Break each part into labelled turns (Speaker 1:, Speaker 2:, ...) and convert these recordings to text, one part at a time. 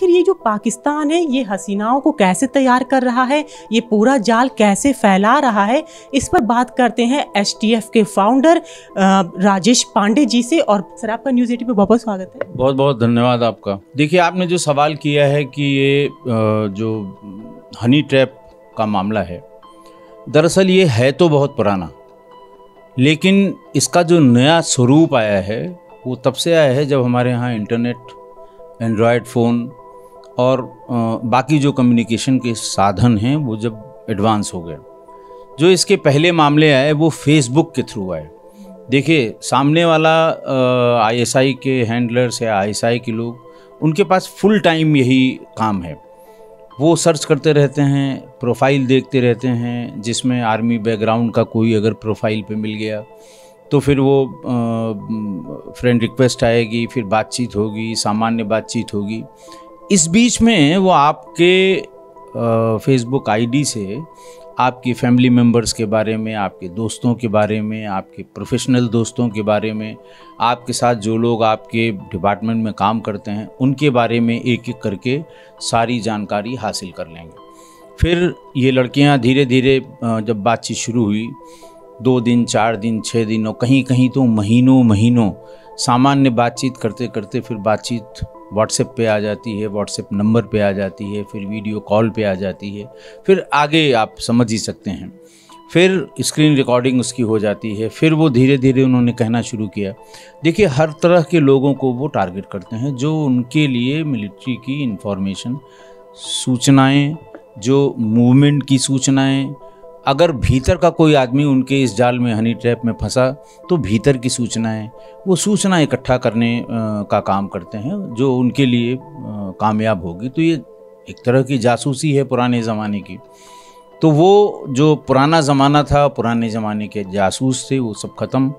Speaker 1: फिर ये जो पाकिस्तान है, ये हसीनाओं को कैसे तैयार कर रहा है? ये पूरा जाल कैसे फैला रहा है? इस पर बात करते हैं एच के फाउंडर राजेश पांडे जी से और सर, आपका न्यूज़ एटी पे बहुत स्वागत है।
Speaker 2: बहुत बहुत धन्यवाद आपका। देखिए, आपने जो सवाल किया है कि ये जो हनी ट्रैप का मामला है, दरअसल ये है तो बहुत पुराना, लेकिन इसका जो नया स्वरूप आया है, वो तब से आया है जब हमारे यहाँ इंटरनेट एंड्रॉयड फ़ोन और बाकी जो कम्युनिकेशन के साधन हैं, वो जब एडवांस हो गए। जो इसके पहले मामले आए, वो फेसबुक के थ्रू आए। देखिए, सामने वाला आईएसआई के हैंडलर्स या आईएसआई के लोग, उनके पास फुल टाइम यही काम है। वो सर्च करते रहते हैं प्रोफ़ाइल देखते रहते हैं, जिसमें आर्मी बैकग्राउंड का कोई अगर प्रोफ़ाइल पे मिल गया तो फिर वो फ्रेंड रिक्वेस्ट आएगी, फिर बातचीत होगी, सामान्य बातचीत होगी। इस बीच में वो आपके फेसबुक आईडी से आपकी फैमिली मेंबर्स के बारे में, आपके दोस्तों के बारे में, आपके प्रोफेशनल दोस्तों के बारे में, आपके साथ जो लोग आपके डिपार्टमेंट में काम करते हैं, उनके बारे में एक एक करके सारी जानकारी हासिल कर लेंगे। फिर ये लड़कियाँ धीरे धीरे जब बातचीत शुरू हुई, दो दिन, चार दिन छः दिन और कहीं कहीं तो महीनों महीनों सामान्य बातचीत करते करते फिर बातचीत व्हाट्सएप पे आ जाती है व्हाट्सएप नंबर पे आ जाती है, फिर वीडियो कॉल पे आ जाती है, फिर आगे आप समझ ही सकते हैं। फिर स्क्रीन रिकॉर्डिंग उसकी हो जाती है, फिर वो धीरे धीरे उन्होंने कहना शुरू किया। देखिए, हर तरह के लोगों को वो टारगेट करते हैं जो उनके लिए मिलिट्री की इंफॉर्मेशन सूचनाएँ, जो मूवमेंट की सूचनाएँ अगर भीतर का कोई आदमी उनके इस जाल में हनी ट्रैप में फंसा तो भीतर की सूचनाएँ, वो सूचना इकट्ठा करने का काम करते हैं, जो उनके लिए कामयाब होगी। तो ये एक तरह की जासूसी है पुराने ज़माने की। तो वो जो पुराना ज़माना था, पुराने ज़माने के जासूस थे, वो सब ख़त्म।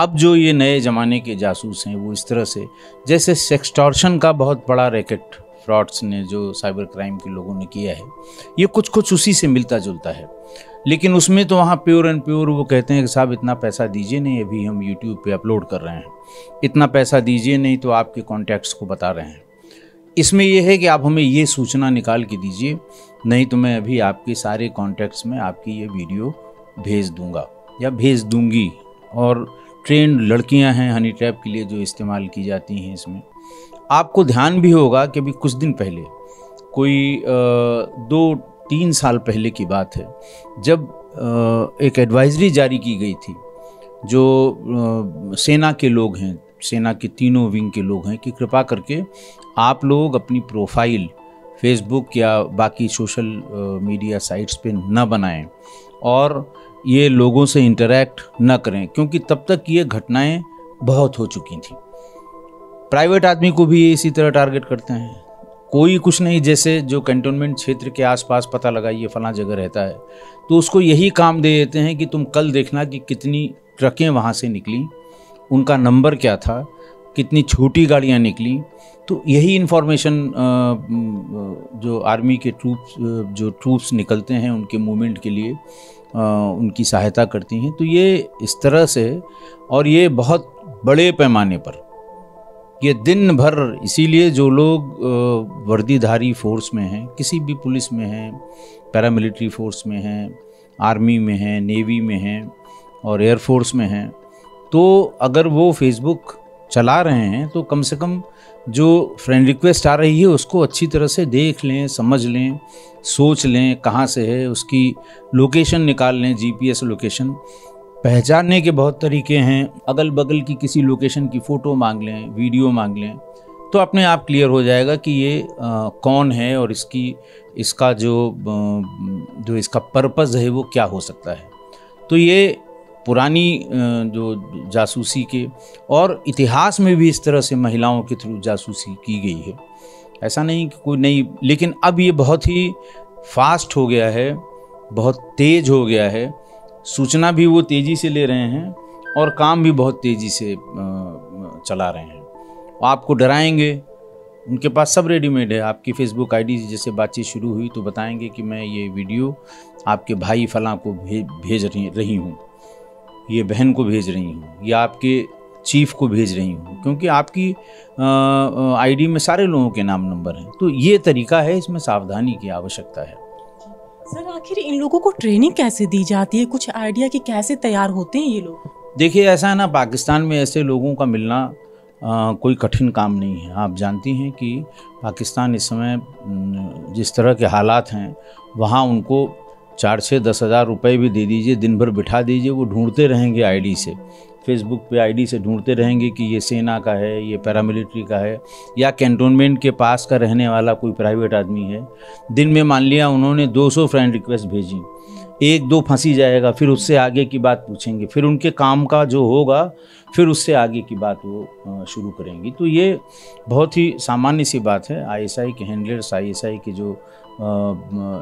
Speaker 2: अब जो ये नए ज़माने के जासूस हैं, वो इस तरह से, जैसे सेक्सटॉर्शन का बहुत बड़ा रैकेट फ्रॉड्स ने, जो साइबर क्राइम के लोगों ने किया है, ये कुछ कुछ उसी से मिलता जुलता है। लेकिन उसमें तो वहाँ प्योर एंड प्योर वो कहते हैं कि साहब, इतना पैसा दीजिए नहीं, अभी हम यूट्यूब पे अपलोड कर रहे हैं। इतना पैसा दीजिए नहीं तो आपके कॉन्टैक्ट्स को बता रहे हैं। इसमें यह है कि आप हमें ये सूचना निकाल के दीजिए, नहीं तो मैं अभी आपके सारे कॉन्टैक्ट्स में आपकी ये वीडियो भेज दूँगा, या भेज दूँगी। और ट्रेंड लड़कियाँ हैं हनी ट्रैप के लिए जो इस्तेमाल की जाती हैं इसमें। आपको ध्यान भी होगा कि अभी कुछ दिन पहले कोई दो तीन साल पहले की बात है, जब एक एडवाइजरी जारी की गई थी, जो सेना के लोग हैं, सेना के तीनों विंग के लोग हैं, कि कृपा करके आप लोग अपनी प्रोफ़ाइल फेसबुक या बाकी सोशल मीडिया साइट्स पे न बनाएँ और ये लोगों से इंटरेक्ट न करें, क्योंकि तब तक ये घटनाएँ बहुत हो चुकी थी। प्राइवेट आदमी को भी इसी तरह टारगेट करते हैं। कोई कुछ नहीं, जैसे जो कंटोनमेंट क्षेत्र के आसपास पता लगा ये फला जगह रहता है तो उसको यही काम दे देते हैं कि तुम कल देखना कि कितनी ट्रकें वहाँ से निकली, उनका नंबर क्या था, कितनी छोटी गाड़ियाँ निकली तो यही इन्फॉर्मेशन जो आर्मी के ट्रूप्स जो ट्रूप्स निकलते हैं उनके मूवमेंट के लिए उनकी सहायता करती हैं तो ये इस तरह से, और ये बहुत बड़े पैमाने पर ये दिन भर इसीलिए जो लोग वर्दीधारी फोर्स में हैं, किसी भी पुलिस में हैं, पैरामिलिट्री फोर्स में हैं, आर्मी में हैं, नेवी में हैं और एयरफोर्स में हैं तो अगर वो फेसबुक चला रहे हैं तो कम से कम जो फ्रेंड रिक्वेस्ट आ रही है, उसको अच्छी तरह से देख लें, समझ लें, सोच लें कहाँ से है, उसकी लोकेशन निकाल लें, जीपीएस लोकेशन पहचानने के बहुत तरीके हैं। अगल बगल की किसी लोकेशन की फ़ोटो मांग लें वीडियो मांग लें तो अपने आप क्लियर हो जाएगा कि ये आ, कौन है और इसकी इसका जो जो इसका पर्पज़ है वो क्या हो सकता है। तो ये पुरानी जो जासूसी के और इतिहास में भी इस तरह से महिलाओं के थ्रू जासूसी की गई है। ऐसा नहीं कि कोई नहीं लेकिन अब ये बहुत ही फास्ट हो गया है बहुत तेज़ हो गया है सूचना भी वो तेज़ी से ले रहे हैं और काम भी बहुत तेज़ी से चला रहे हैं। आपको डराएँगे, उनके पास सब रेडीमेड है। आपकी फेसबुक आईडी जैसे बातचीत शुरू हुई तो बताएँगे कि मैं ये वीडियो आपके भाई फलां को भेज रही रही हूँ। ये बहन को भेज रही हूँ, या आपके चीफ को भेज रही हूँ, क्योंकि आपकी आईडी में सारे लोगों के नाम नंबर हैं। तो ये तरीका है, इसमें सावधानी की आवश्यकता है।
Speaker 1: सर आखिर इन लोगों को ट्रेनिंग कैसे दी जाती है? कुछ आइडिया कि कैसे तैयार होते हैं ये लोग?
Speaker 2: देखिए ऐसा है ना पाकिस्तान में ऐसे लोगों का मिलना आ, कोई कठिन काम नहीं है। आप जानती हैं कि पाकिस्तान इस समय जिस तरह के हालात हैं वहाँ उनको चार छः दस हज़ार रुपये भी दे दीजिए दिन भर बिठा दीजिए वो ढूंढते रहेंगे आईडी से। फेसबुक पे आईडी से ढूंढते रहेंगे कि ये सेना का है, ये पैरामिलिट्री का है, या कैंटोनमेंट के पास का रहने वाला कोई प्राइवेट आदमी है। दिन में मान लिया उन्होंने 200 फ्रेंड रिक्वेस्ट भेजी। एक दो फंसी जाएगा, फिर उससे आगे की बात पूछेंगे। फिर उनके काम का जो होगा, फिर उससे आगे की बात वो शुरू करेंगी। तो ये बहुत ही सामान्य सी बात है। आईएसआई के हैंडलर्स आईएसआई के जो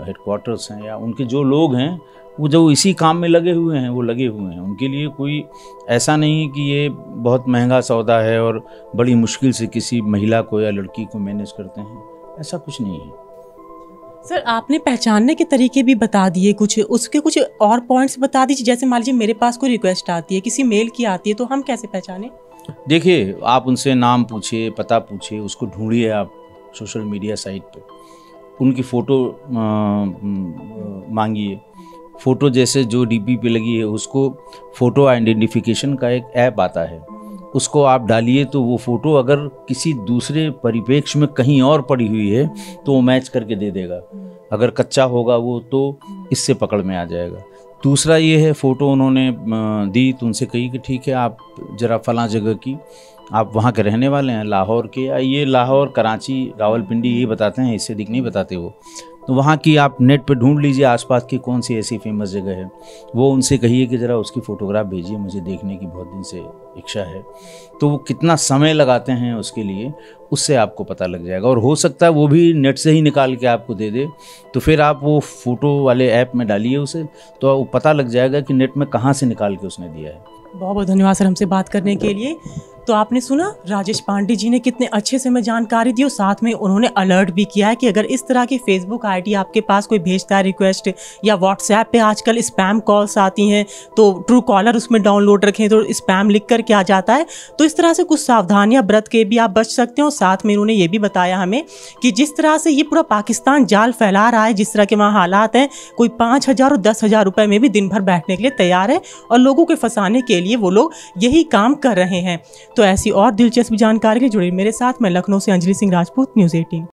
Speaker 2: हेडक्वार्टर्स हैं या उनके जो लोग हैं वो जो इसी काम में लगे हुए हैं वो लगे हुए हैं। उनके लिए कोई ऐसा नहीं कि ये बहुत महँगा सौदा है और बड़ी मुश्किल से किसी महिला को या लड़की को मैनेज करते हैं। ऐसा कुछ नहीं है।
Speaker 1: सर आपने पहचानने के तरीके भी बता दिए कुछ उसके कुछ और पॉइंट्स बता दीजिए। जैसे मान लीजिए मेरे पास कोई रिक्वेस्ट आती है किसी मेल की आती है तो हम कैसे पहचाने?
Speaker 2: देखिए आप उनसे नाम पूछिए पता पूछिए उसको ढूंढिए आप सोशल मीडिया साइट पे। उनकी फ़ोटो मांगिए। फ़ोटो जैसे जो डीपी पे लगी है, उसको फ़ोटो आइडेंटिफिकेशन का एक ऐप आता है। उसको आप डालिए तो वो फ़ोटो अगर किसी दूसरे परिप्रेक्ष्य में कहीं और पड़ी हुई है तो वो मैच करके दे देगा। अगर कच्चा होगा वो तो इससे पकड़ में आ जाएगा। दूसरा ये है फ़ोटो उन्होंने दी तो उनसे कही कि ठीक है, आप ज़रा फला जगह की आप वहाँ के रहने वाले हैं, लाहौर के। या ये लाहौर, कराची, रावलपिंडी, ये बताते हैं, इससे दिख नहीं बताते वो। तो वहाँ की आप नेट पे ढूंढ लीजिए, आसपास की कौन सी ऐसी फ़ेमस जगह है। वो उनसे कहिए कि ज़रा उसकी फ़ोटोग्राफ भेजिए, मुझे देखने की बहुत दिन से इच्छा है। तो वो कितना समय लगाते हैं उसके लिए, उससे आपको पता लग जाएगा। और हो सकता है वो भी नेट से ही निकाल के आपको दे दे। तो फिर आप वो फ़ोटो वाले ऐप में डालिए उसे तो वो पता लग जाएगा कि नेट में कहाँ से निकाल के उसने दिया है।
Speaker 1: बहुत बहुत धन्यवाद सर हमसे बात करने के लिए। तो आपने सुना, राजेश पांडे जी ने कितने अच्छे से हमें जानकारी दी और साथ में उन्होंने अलर्ट भी किया है कि अगर इस तरह की फेसबुक आईडी आपके पास कोई भेजता है रिक्वेस्ट या व्हाट्सएप पे आजकल स्पैम कॉल्स आती हैं तो ट्रू कॉलर उसमें डाउनलोड रखें तो स्पैम लिख कर के आ जाता है। तो इस तरह से कुछ सावधानियाँ, व्रत के भी आप बच सकते हो साथ में उन्होंने ये भी बताया हमें कि जिस तरह से ये पूरा पाकिस्तान जाल फैला रहा है, जिस तरह के वहाँ हालात हैं, कोई पाँच हज़ार और दस हज़ार रुपये में भी दिन भर बैठने के लिए तैयार है और लोगों के फंसाने के लिए वो लोग यही काम कर रहे हैं। तो ऐसी और दिलचस्प जानकारी के जुड़े मेरे साथ। मैं लखनऊ से अंजलि सिंह राजपूत, न्यूज़ एटीन।